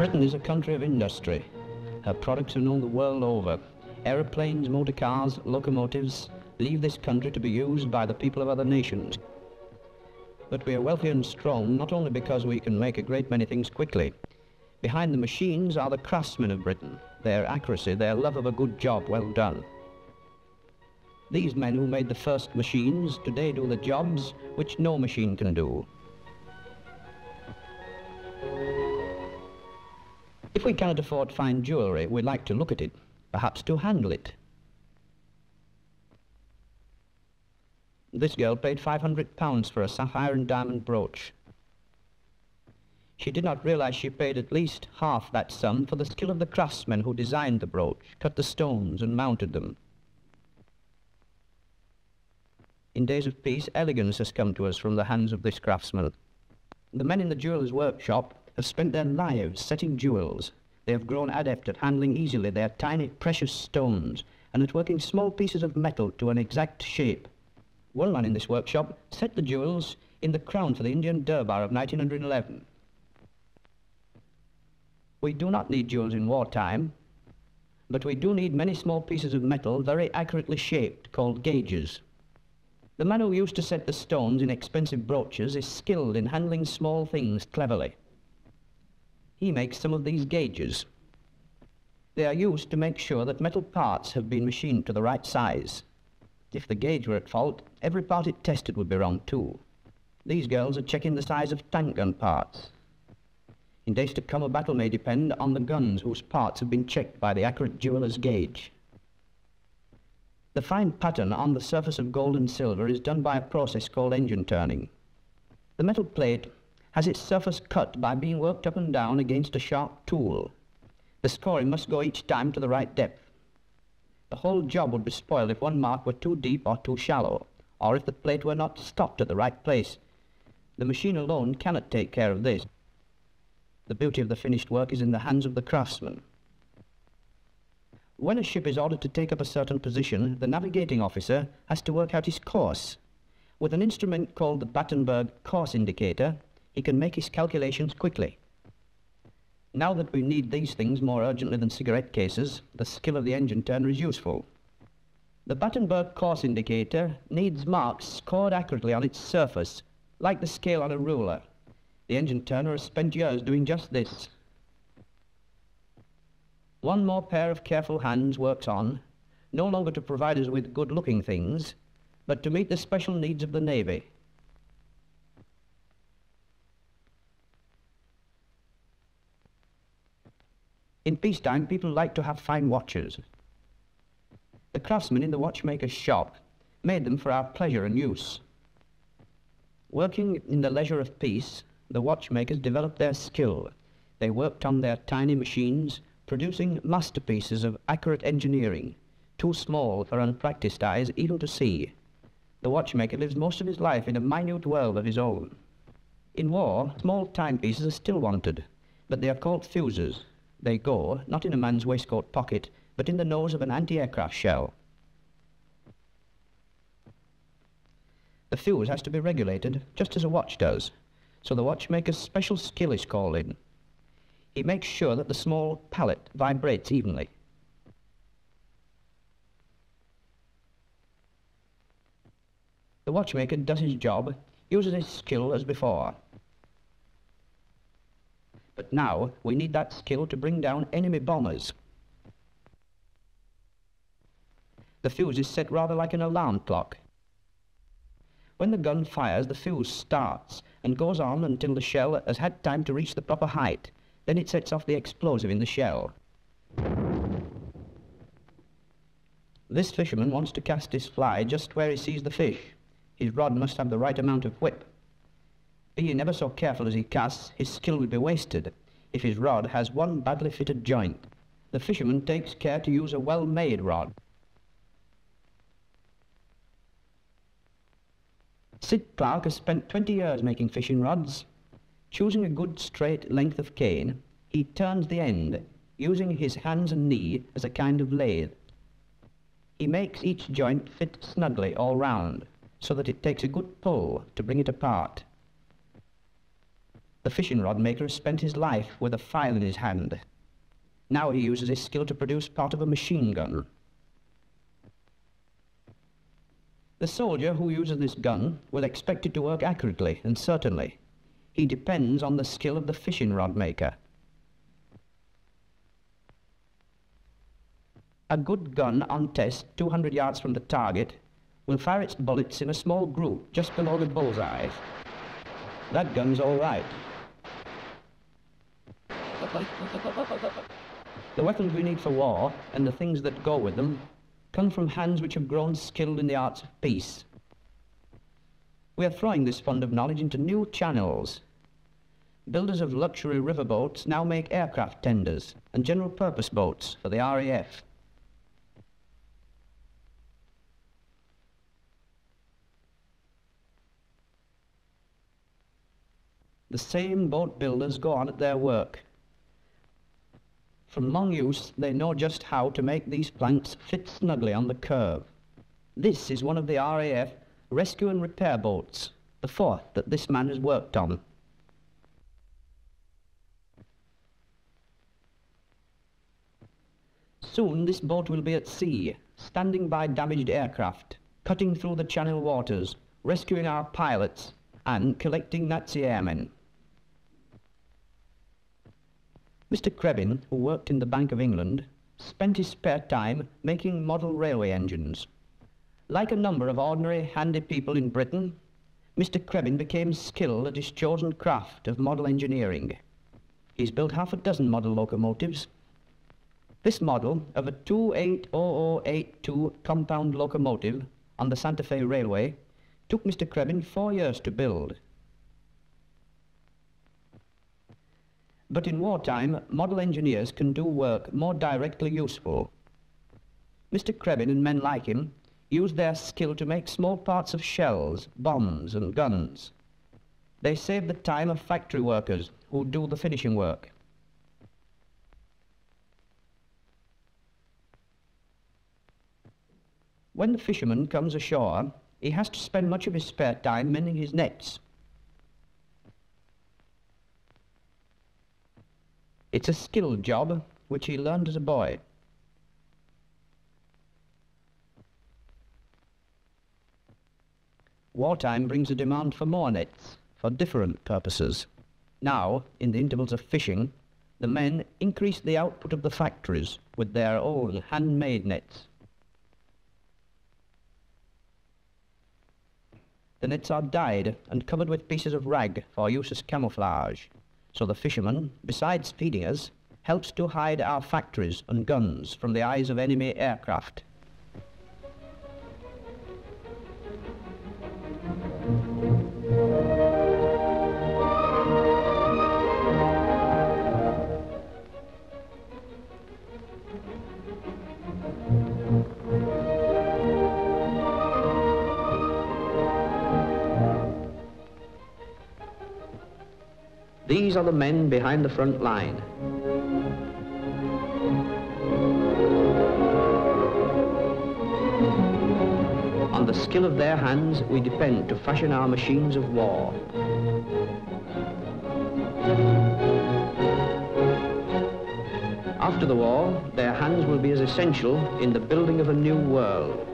Britain is a country of industry. Her products are known the world over. Aeroplanes, motor cars, locomotives leave this country to be used by the people of other nations. But we are wealthy and strong not only because we can make a great many things quickly. Behind the machines are the craftsmen of Britain, their accuracy, their love of a good job well done. These men who made the first machines today do the jobs which no machine can do. If we cannot afford fine jewellery, we like to look at it, perhaps to handle it. This girl paid £500 for a sapphire and diamond brooch. She did not realize she paid at least half that sum for the skill of the craftsmen who designed the brooch, cut the stones, and mounted them. In days of peace, elegance has come to us from the hands of this craftsman. The men in the jeweller's workshop have spent their lives setting jewels. They have grown adept at handling easily their tiny, precious stones and at working small pieces of metal to an exact shape. One man in this workshop set the jewels in the crown for the Indian Durbar of 1911. We do not need jewels in wartime, but we do need many small pieces of metal very accurately shaped, called gauges. The man who used to set the stones in expensive brooches is skilled in handling small things cleverly. He makes some of these gauges. They are used to make sure that metal parts have been machined to the right size. If the gauge were at fault, every part it tested would be wrong too. These girls are checking the size of tank gun parts. In days to come, a battle may depend on the guns whose parts have been checked by the accurate jeweller's gauge. The fine pattern on the surface of gold and silver is done by a process called engine turning. The metal plate has its surface cut by being worked up and down against a sharp tool. The scoring must go each time to the right depth. The whole job would be spoiled if one mark were too deep or too shallow, or if the plate were not stopped at the right place. The machine alone cannot take care of this. The beauty of the finished work is in the hands of the craftsman. When a ship is ordered to take up a certain position, the navigating officer has to work out his course. With an instrument called the Battenberg course indicator, he can make his calculations quickly. Now that we need these things more urgently than cigarette cases, the skill of the engine turner is useful. The Battenberg course indicator needs marks scored accurately on its surface, like the scale on a ruler. The engine turner has spent years doing just this. One more pair of careful hands works on, no longer to provide us with good-looking things, but to meet the special needs of the Navy. In peacetime, people like to have fine watches. The craftsmen in the watchmaker's shop made them for our pleasure and use. Working in the leisure of peace, the watchmakers developed their skill. They worked on their tiny machines, producing masterpieces of accurate engineering, too small for unpracticed eyes even to see. The watchmaker lives most of his life in a minute world of his own. In war, small timepieces are still wanted, but they are called fuses. They go, not in a man's waistcoat pocket, but in the nose of an anti-aircraft shell. The fuse has to be regulated, just as a watch does, so the watchmaker's special skill is called in. He makes sure that the small pallet vibrates evenly. The watchmaker does his job, uses his skill as before. But now we need that skill to bring down enemy bombers. The fuse is set rather like an alarm clock. When the gun fires, the fuse starts and goes on until the shell has had time to reach the proper height. Then it sets off the explosive in the shell. This fisherman wants to cast his fly just where he sees the fish. His rod must have the right amount of whip. He never so careful as he casts, his skill will be wasted if his rod has one badly fitted joint. The fisherman takes care to use a well-made rod. Sid Clark has spent 20 years making fishing rods. Choosing a good straight length of cane, he turns the end, using his hands and knee as a kind of lathe. He makes each joint fit snugly all round, so that it takes a good pull to bring it apart. The fishing rod maker has spent his life with a file in his hand. Now he uses his skill to produce part of a machine gun. The soldier who uses this gun will expect it to work accurately and certainly. He depends on the skill of the fishing rod maker. A good gun on test 200 yards from the target will fire its bullets in a small group just below the bullseye. That gun's all right. The weapons we need for war and the things that go with them come from hands which have grown skilled in the arts of peace. We are throwing this fund of knowledge into new channels. Builders of luxury riverboats now make aircraft tenders and general purpose boats for the RAF. The same boat builders go on at their work. From long use, they know just how to make these planks fit snugly on the curve. This is one of the RAF rescue and repair boats, the fourth that this man has worked on. Soon this boat will be at sea, standing by damaged aircraft, cutting through the channel waters, rescuing our pilots, and collecting Nazi airmen. Mr. Krebin, who worked in the Bank of England, spent his spare time making model railway engines. Like a number of ordinary handy people in Britain, Mr. Krebin became skilled at his chosen craft of model engineering. He's built half a dozen model locomotives. This model of a 28082 compound locomotive on the Santa Fe Railway took Mr. Krebin four years to build. But in wartime, model engineers can do work more directly useful. Mr. Krebin and men like him use their skill to make small parts of shells, bombs and guns. They save the time of factory workers who do the finishing work. When the fisherman comes ashore, he has to spend much of his spare time mending his nets It's a skill job which he learned as a boy. Wartime brings a demand for more nets, for different purposes. Now, in the intervals of fishing, the men increase the output of the factories with their own handmade nets. The nets are dyed and covered with pieces of rag for use as camouflage. So the fisherman, besides feeding us, helps to hide our factories and guns from the eyes of enemy aircraft. These are the men behind the front line. On the skill of their hands we depend to fashion our machines of war. After the war, their hands will be as essential in the building of a new world.